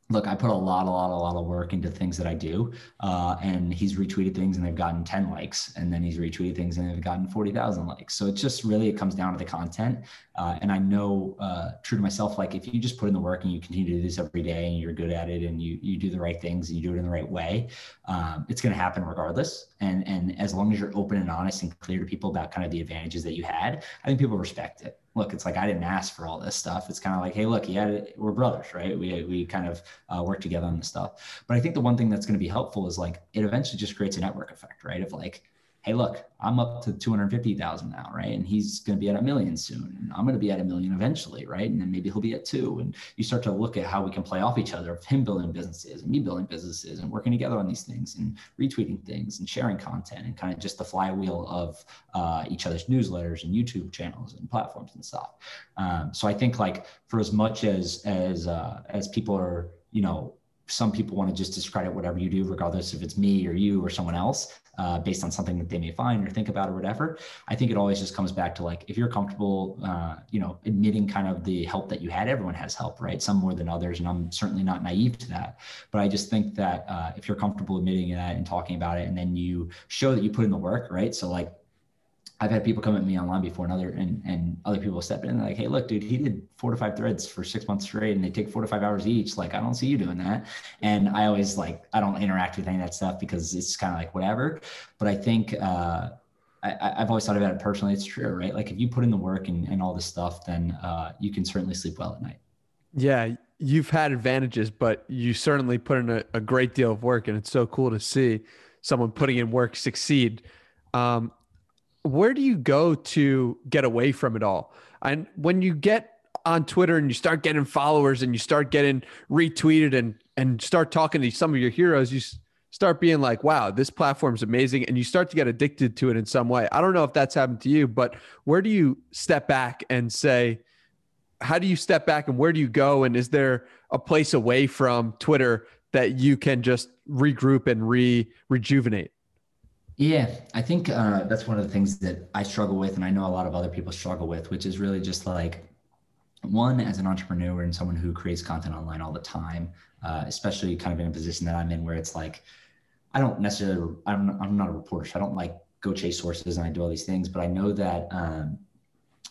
look, I put a lot, a lot, a lot of work into things that I do. Uh, and he's retweeted things and they've gotten 10 likes. And then he's retweeted things and they've gotten 40,000 likes. So it's just really, it comes down to the content. Uh, and I know, uh, true to myself, like if you just put in the work and you continue to do this every day and you're good at it and you, you do the right things and you do it in the right way, um, it's going to happen regardless. And, and as long as you're open and honest and clear to people about kind of the advantages that you had, I think people respect it look, it's like I didn't ask for all this stuff. It's kind of like, hey, look, yeah, we're brothers, right? We we kind of uh, work together on this stuff. But I think the one thing that's going to be helpful is like it eventually just creates a network effect, right? Of like, hey, look, I'm up to 250,000 now, right? And he's going to be at a million soon. And I'm going to be at a million eventually, right? And then maybe he'll be at two. And you start to look at how we can play off each other of him building businesses and me building businesses and working together on these things and retweeting things and sharing content and kind of just the flywheel of uh, each other's newsletters and YouTube channels and platforms and stuff. Um, so I think like for as much as, as, uh, as people are, you know, some people want to just discredit whatever you do, regardless if it's me or you or someone else, uh, based on something that they may find or think about or whatever. I think it always just comes back to like if you're comfortable, uh, you know, admitting kind of the help that you had. Everyone has help, right? Some more than others, and I'm certainly not naive to that. But I just think that uh, if you're comfortable admitting that and talking about it, and then you show that you put in the work, right? So like I've had people come at me online before and other and, and other people step in and like, hey, look, dude, he did four to five threads for six months straight and they take four to five hours each. Like, I don't see you doing that. And I always like, I don't interact with any of that stuff because it's kind of like whatever. But I think uh I, have always thought about it personally. It's true, right? Like if you put in the work and, and all this stuff, then uh, you can certainly sleep well at night. Yeah, you've had advantages, but you certainly put in a, a great deal of work, and it's so cool to see someone putting in work succeed. Um, where do you go to get away from it all? And when you get on Twitter and you start getting followers and you start getting retweeted and and start talking to some of your heroes, you start being like, wow, this platform's amazing. And you start to get addicted to it in some way. I don't know if that's happened to you, but where do you step back and say, how do you step back and where do you go? And is there a place away from Twitter that you can just regroup and re rejuvenate? Yeah, I think uh, that's one of the things that I struggle with, and I know a lot of other people struggle with, which is really just like one as an entrepreneur and someone who creates content online all the time, uh, especially kind of in a position that I'm in where it's like I don't necessarily I'm I'm not a reporter, so I don't like go chase sources and I do all these things, but I know that um,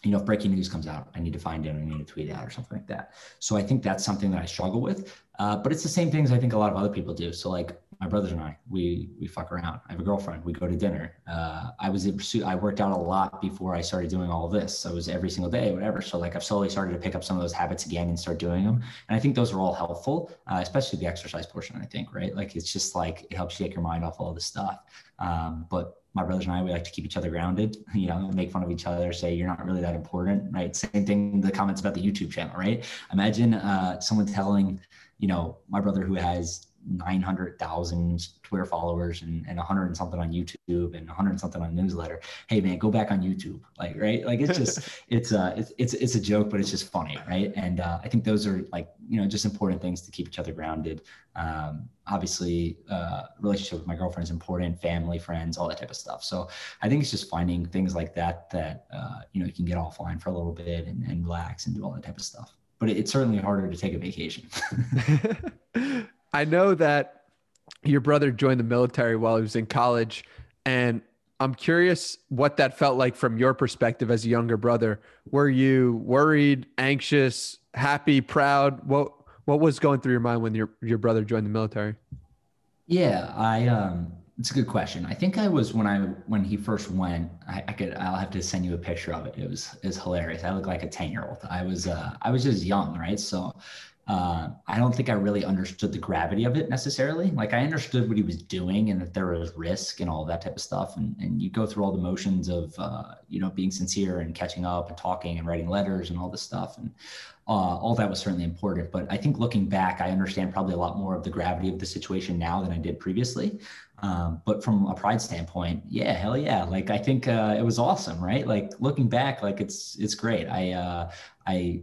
you know if breaking news comes out, I need to find it and I need to tweet out or something like that. So I think that's something that I struggle with. Uh, but it's the same things I think a lot of other people do. So like my brothers and I, we we fuck around. I have a girlfriend. We go to dinner. Uh, I was in pursuit. I worked out a lot before I started doing all this. So it was every single day, whatever. So like I've slowly started to pick up some of those habits again and start doing them. And I think those are all helpful, uh, especially the exercise portion. I think right. Like it's just like it helps shake your mind off all this stuff. Um, but my brothers and I, we like to keep each other grounded, you know, make fun of each other, say you're not really that important, right? Same thing, the comments about the YouTube channel, right? Imagine uh, someone telling, you know, my brother who has 900,000 Twitter followers and, and 100 and something on YouTube and 100 and something on newsletter. Hey man, go back on YouTube. Like, right. Like it's just, it's uh it's, it's, it's a joke, but it's just funny. Right. And uh, I think those are like, you know, just important things to keep each other grounded. Um, obviously uh, relationship with my girlfriend is important, family, friends, all that type of stuff. So I think it's just finding things like that, that, uh, you know, you can get offline for a little bit and, and relax and do all that type of stuff but it's certainly harder to take a vacation. I know that your brother joined the military while he was in college, and I'm curious what that felt like from your perspective as a younger brother. Were you worried, anxious, happy, proud? What what was going through your mind when your your brother joined the military? Yeah, I um it's a good question. I think I was when I when he first went. I, I, could. I'll have to send you a picture of it. It was is hilarious. I look like a ten year old. I was uh, I was just young, right? So uh, I don't think I really understood the gravity of it necessarily. Like I understood what he was doing and that there was risk and all that type of stuff. And, and you go through all the motions of, uh, you know, being sincere and catching up and talking and writing letters and all this stuff. And uh, all that was certainly important. But I think looking back, I understand probably a lot more of the gravity of the situation now than I did previously. Um, but from a pride standpoint, yeah, hell yeah. Like I think uh, it was awesome, right? Like looking back, like it's, it's great. I, uh, I,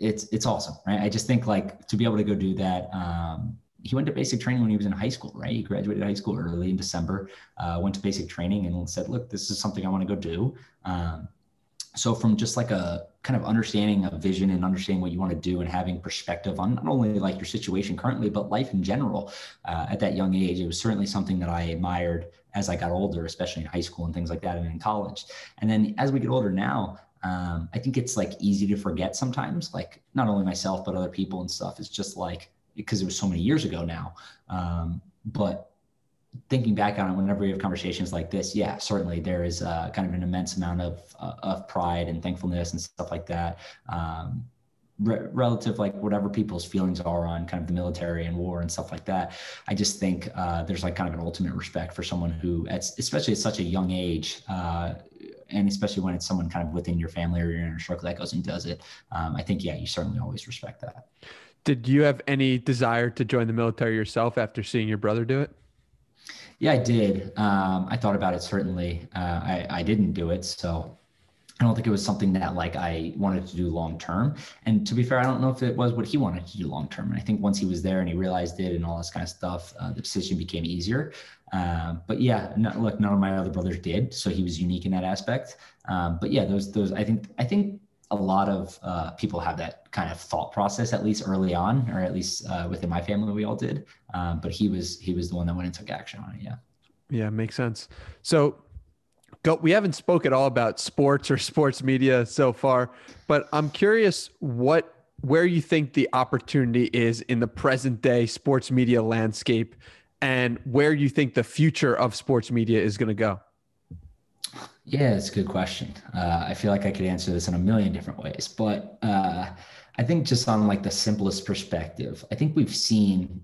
it's it's awesome, right? I just think like to be able to go do that. Um, he went to basic training when he was in high school, right? He graduated high school early in December, uh, went to basic training and said, look, this is something I want to go do. Um, so from just like a kind of understanding a vision and understanding what you want to do and having perspective on not only like your situation currently, but life in general uh, at that young age, it was certainly something that I admired as I got older, especially in high school and things like that and in college. And then as we get older now, um, I think it's like easy to forget sometimes, like not only myself, but other people and stuff. It's just like, because it was so many years ago now. Um, but thinking back on it, whenever we have conversations like this, yeah, certainly there is uh, kind of an immense amount of, uh, of pride and thankfulness and stuff like that. Um, re- relative like whatever people's feelings are on kind of the military and war and stuff like that i just think uh, there's like kind of an ultimate respect for someone who at, especially at such a young age uh, and especially when it's someone kind of within your family or your inner circle that goes and does it, um, I think yeah, you certainly always respect that. Did you have any desire to join the military yourself after seeing your brother do it? Yeah, I did. Um, I thought about it certainly. Uh, I, I didn't do it, so I don't think it was something that like I wanted to do long term. And to be fair, I don't know if it was what he wanted to do long term. And I think once he was there and he realized it and all this kind of stuff, uh, the decision became easier. Um, but yeah, look, none of my other brothers did, so he was unique in that aspect. Um, but yeah, those those I think I think a lot of uh, people have that kind of thought process at least early on, or at least uh, within my family, we all did. Um, but he was he was the one that went and took action on it. Yeah. Yeah, makes sense. So go we haven't spoke at all about sports or sports media so far, but I'm curious what where you think the opportunity is in the present day sports media landscape and where you think the future of sports media is going to go. Yeah, it's a good question. Uh, I feel like I could answer this in a million different ways, but uh, I think just on like the simplest perspective, I think we've seen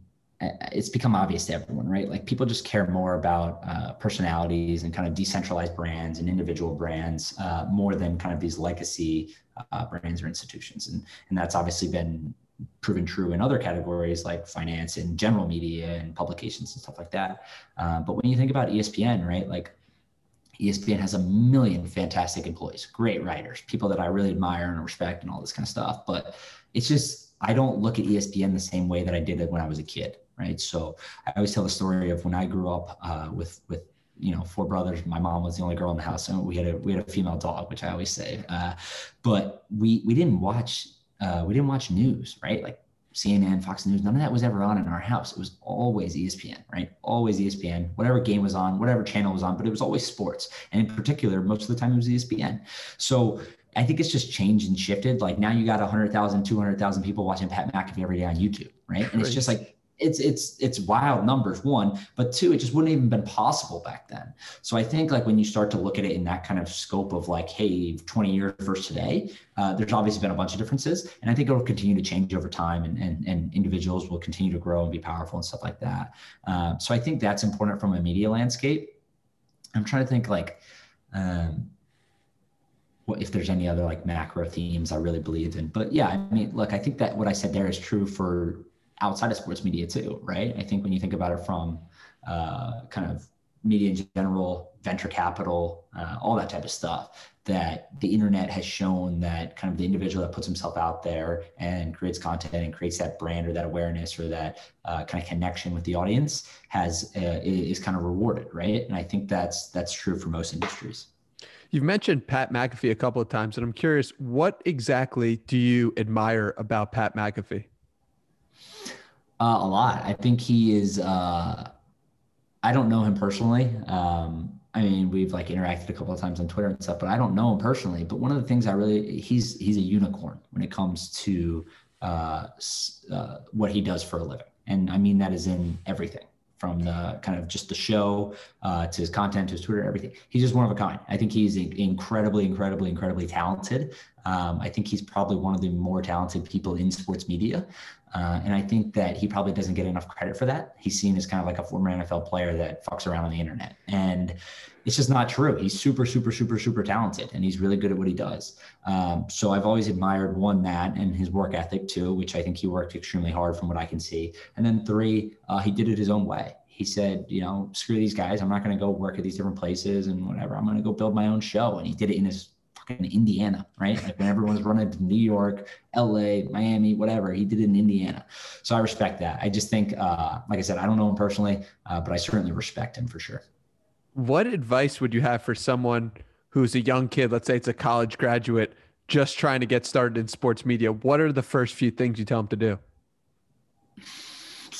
it's become obvious to everyone, right? Like people just care more about uh, personalities and kind of decentralized brands and individual brands uh, more than kind of these legacy uh, brands or institutions, and and that's obviously been proven true in other categories like finance and general media and publications and stuff like that. Uh, but when you think about ESPN, right, like ESPN has a million fantastic employees, great writers, people that I really admire and respect and all this kind of stuff. But it's just, I don't look at ESPN the same way that I did it when I was a kid, right? So I always tell the story of when I grew up uh, with, with, you know, four brothers. My mom was the only girl in the house, and we had a we had a female dog, which I always say. Uh, but we we didn't watch uh, we didn't watch news, right? Like CNN, Fox News, none of that was ever on in our house. It was always ESPN, right? Always ESPN, whatever game was on, whatever channel was on, but it was always sports. And in particular, most of the time it was ESPN. So I think it's just changed and shifted. Like now you got 100,000, 200,000 people watching Pat McAfee every day on YouTube, right? And it's just like it's it's it's wild numbers one but two it just wouldn't even been possible back then. So i think like when you start to look at it in that kind of scope of like hey 20 years versus today uh, there's obviously been a bunch of differences and i think it will continue to change over time and, and, and individuals will continue to grow and be powerful and stuff like that. Um, so i think that's important from a media landscape. I'm trying to think like um, if there's any other like macro themes I really believe in. But yeah, I mean, look, I think that what I said there is true for outside of sports media too, right? I think when you think about it from uh, kind of media in general, venture capital, uh, all that type of stuff, that the internet has shown that kind of the individual that puts himself out there and creates content and creates that brand or that awareness or that uh, kind of connection with the audience has uh, is kind of rewarded, right? And I think that's that's true for most industries. You've mentioned Pat McAfee a couple of times, and I'm curious, what exactly do you admire about Pat McAfee? Uh, a lot. I think he is. Uh, I don't know him personally. Um, I mean, we've like interacted a couple of times on Twitter and stuff, but I don't know him personally. But one of the things I really he's he's a unicorn when it comes to uh, uh, what he does for a living, and I mean that is in everything from the kind of just the show uh, to his content to his Twitter, everything. He's just one of a kind. I think he's incredibly, incredibly, incredibly talented. Um, I think he's probably one of the more talented people in sports media. Uh, and I think that he probably doesn't get enough credit for that. He's seen as kind of like a former NFL player that fucks around on the internet. And it's just not true. He's super, super, super, super talented and he's really good at what he does. Um, so I've always admired one, that and his work ethic too, which I think he worked extremely hard from what I can see. And then three, uh, he did it his own way. He said, you know, screw these guys. I'm not going to go work at these different places and whatever. I'm going to go build my own show. And he did it in his fucking Indiana, right? Like when everyone's running to New York, LA, Miami, whatever, he did it in Indiana. So I respect that. I just think, uh, like I said, I don't know him personally, uh, but I certainly respect him for sure. What advice would you have for someone who's a young kid? Let's say it's a college graduate just trying to get started in sports media. What are the first few things you tell them to do?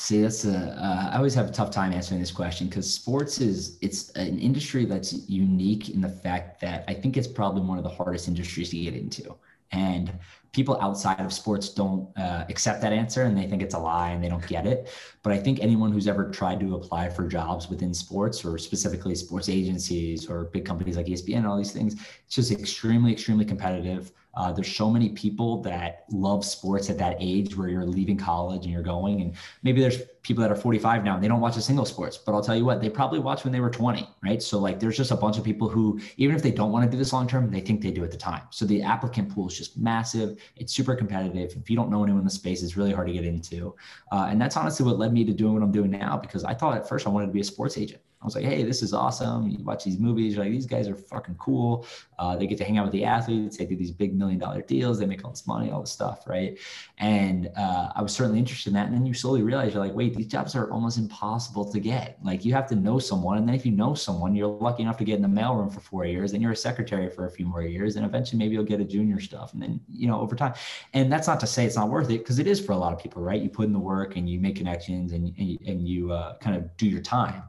See, that's a. Uh, I always have a tough time answering this question because sports is it's an industry that's unique in the fact that I think it's probably one of the hardest industries to get into, and people outside of sports don't uh, accept that answer and they think it's a lie and they don't get it. But I think anyone who's ever tried to apply for jobs within sports or specifically sports agencies or big companies like ESPN and all these things, it's just extremely, extremely competitive. Uh, there's so many people that love sports at that age where you're leaving college and you're going, and maybe there's people that are 45 now and they don't watch a single sports, but I'll tell you what, they probably watched when they were 20, right? So like, there's just a bunch of people who, even if they don't want to do this long term, they think they do at the time. So the applicant pool is just massive. It's super competitive. If you don't know anyone in the space, it's really hard to get into, uh, and that's honestly what led me to doing what I'm doing now because I thought at first I wanted to be a sports agent. I was like, hey, this is awesome. You watch these movies, you're like, these guys are fucking cool. Uh, they get to hang out with the athletes. They do these big million dollar deals. They make all this money, all this stuff, right? And uh, I was certainly interested in that. And then you slowly realize you're like, wait, these jobs are almost impossible to get. Like you have to know someone. And then if you know someone, you're lucky enough to get in the mailroom for four years. Then you're a secretary for a few more years. And eventually maybe you'll get a junior stuff. And then, you know, over time. And that's not to say it's not worth it because it is for a lot of people, right? You put in the work and you make connections and, and, and you uh, kind of do your time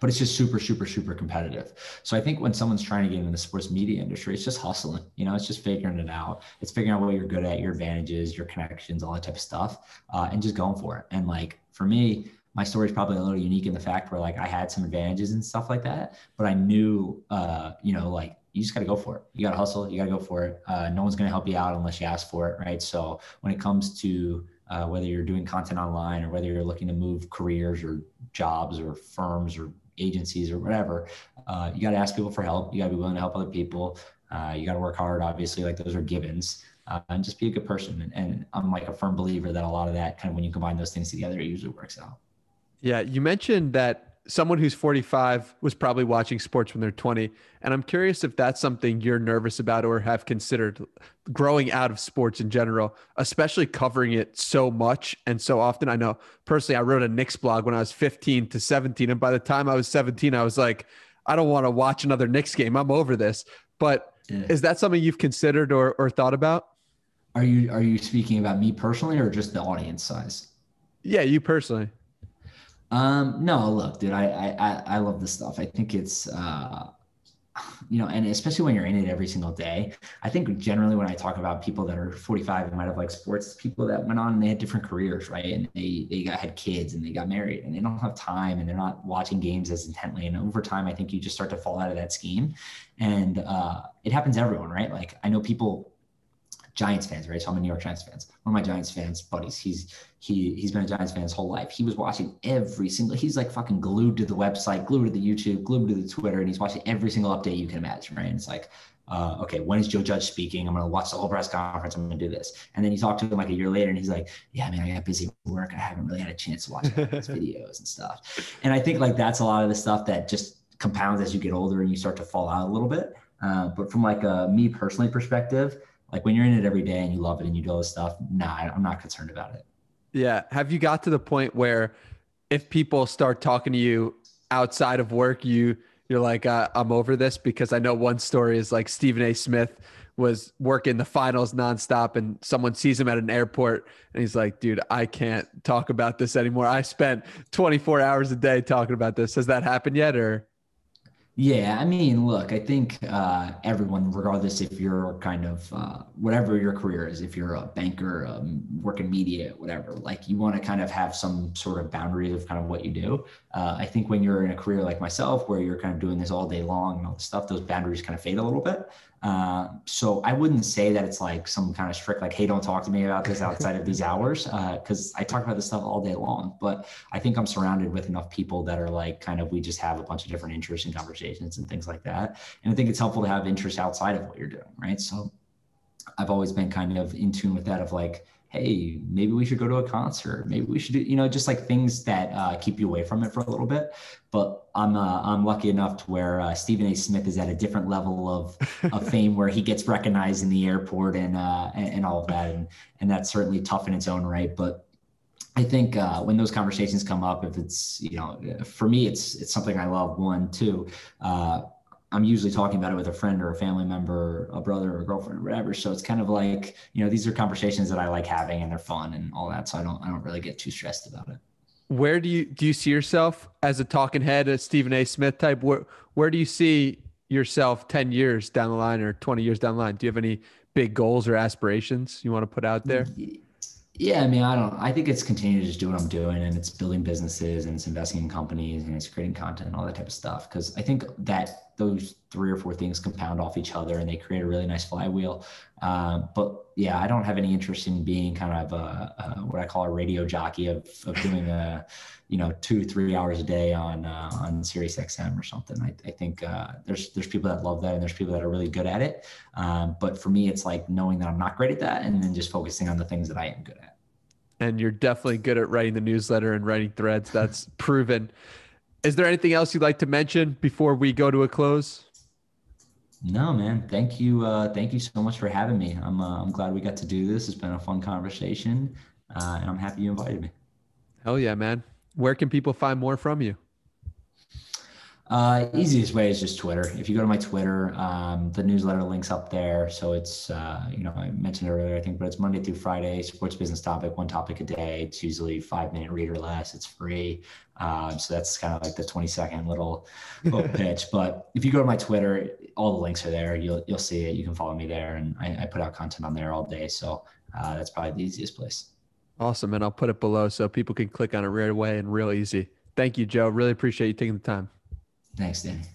but it's just super, super, super competitive. So I think when someone's trying to get into the sports media industry, it's just hustling. You know, it's just figuring it out. It's figuring out what you're good at, your advantages, your connections, all that type of stuff, uh, and just going for it. And like for me, my story is probably a little unique in the fact where like I had some advantages and stuff like that, but I knew, uh, you know, like you just got to go for it. You got to hustle. You got to go for it. Uh, no one's going to help you out unless you ask for it, right? So when it comes to uh, whether you're doing content online or whether you're looking to move careers or jobs or firms or agencies or whatever, uh, you got to ask people for help. You got to be willing to help other people. Uh, you got to work hard, obviously, like those are givens. Uh, and just be a good person. And, and I'm like a firm believer that a lot of that kind of when you combine those things together, it usually works out. Yeah, you mentioned that someone who's 45 was probably watching sports when they're 20 and i'm curious if that's something you're nervous about or have considered growing out of sports in general especially covering it so much and so often. I know personally i wrote a Knicks blog when i was 15 to 17 and by the time i was 17 i was like i don't want to watch another Knicks game. I'm over this. But yeah. is that something you've considered or, or thought about? Are you are you speaking about me personally or just the audience size? Yeah you personally um, no, look, dude, I, I, I love this stuff. I think it's, uh, you know, and especially when you're in it every single day. I think generally when I talk about people that are 45 and might have like sports, people that went on and they had different careers, right? And they they got had kids and they got married and they don't have time and they're not watching games as intently. And over time, I think you just start to fall out of that scheme. And uh, it happens to everyone, right? Like I know people Giants fans, right? So I'm a New York Giants fans. One of my Giants fans buddies, he's he he's been a Giants fan his whole life. He was watching every single. He's like fucking glued to the website, glued to the YouTube, glued to the Twitter, and he's watching every single update you can imagine, right? And it's like, uh, okay, when is Joe Judge speaking? I'm gonna watch the whole press conference. I'm gonna do this, and then you talk to him like a year later, and he's like, yeah, man, I got busy work. I haven't really had a chance to watch his videos and stuff. And I think like that's a lot of the stuff that just compounds as you get older and you start to fall out a little bit. Uh, but from like a me personally perspective like when you're in it every day and you love it and you do all this stuff, nah, I'm not concerned about it. Yeah. Have you got to the point where if people start talking to you outside of work, you you're like, uh, I'm over this because I know one story is like Stephen A. Smith was working the finals nonstop and someone sees him at an airport and he's like, dude, I can't talk about this anymore. I spent 24 hours a day talking about this. Has that happened yet or? Yeah, I mean, look, I think uh, everyone, regardless if you're kind of uh, whatever your career is, if you're a banker, um, work in media, whatever, like you want to kind of have some sort of boundaries of kind of what you do. Uh, I think when you're in a career like myself, where you're kind of doing this all day long and all this stuff, those boundaries kind of fade a little bit. Uh, so I wouldn't say that it's like some kind of strict, like, hey, don't talk to me about this outside of these hours, because uh, I talk about this stuff all day long. But I think I'm surrounded with enough people that are like, kind of, we just have a bunch of different interests and conversations and things like that. And I think it's helpful to have interests outside of what you're doing, right? So I've always been kind of in tune with that of like, hey, maybe we should go to a concert. Maybe we should do, you know, just like things that uh, keep you away from it for a little bit. But I'm uh, I'm lucky enough to where uh, Stephen A. Smith is at a different level of, of fame where he gets recognized in the airport and, uh, and, and all of that, and and that's certainly tough in its own right. But I think uh, when those conversations come up, if it's you know, for me, it's it's something I love. One, two, uh, I'm usually talking about it with a friend or a family member, a brother or a girlfriend or whatever. So it's kind of like, you know, these are conversations that I like having and they're fun and all that. So I don't, I don't really get too stressed about it. Where do you, do you see yourself as a talking head, a Stephen A. Smith type? Where, where do you see yourself 10 years down the line or 20 years down the line? Do you have any big goals or aspirations you want to put out there? Yeah, I mean, I don't. I think it's continuing to just do what I'm doing, and it's building businesses, and it's investing in companies, and it's creating content, and all that type of stuff. Because I think that those three or four things compound off each other, and they create a really nice flywheel. Uh, but yeah, I don't have any interest in being kind of a, a what I call a radio jockey of of doing a, you know, two three hours a day on uh, on Sirius XM or something. I, I think uh, there's there's people that love that, and there's people that are really good at it. Um, but for me, it's like knowing that I'm not great at that, and then just focusing on the things that I am good at and you're definitely good at writing the newsletter and writing threads. That's proven. Is there anything else you'd like to mention before we go to a close? No, man. Thank you. Uh, thank you so much for having me. I'm uh, I'm glad we got to do this. It's been a fun conversation, uh, and I'm happy you invited me. Hell yeah, man. Where can people find more from you? Uh, easiest way is just Twitter. If you go to my Twitter, um, the newsletter links up there. So it's, uh, you know, I mentioned earlier, I think, but it's Monday through Friday, sports business topic, one topic a day. It's usually five minute read or less. It's free. Um, so that's kind of like the 20 second little, little pitch. But if you go to my Twitter, all the links are there. You'll, you'll see it. You can follow me there. And I, I put out content on there all day. So uh, that's probably the easiest place. Awesome. And I'll put it below so people can click on it right away and real easy. Thank you, Joe. Really appreciate you taking the time. Thanks, Danny.